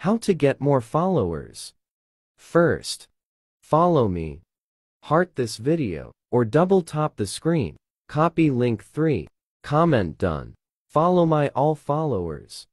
How to get more followers. First, follow me. Heart this video, or double tap the screen. Copy link 3. Comment done. Follow my all followers.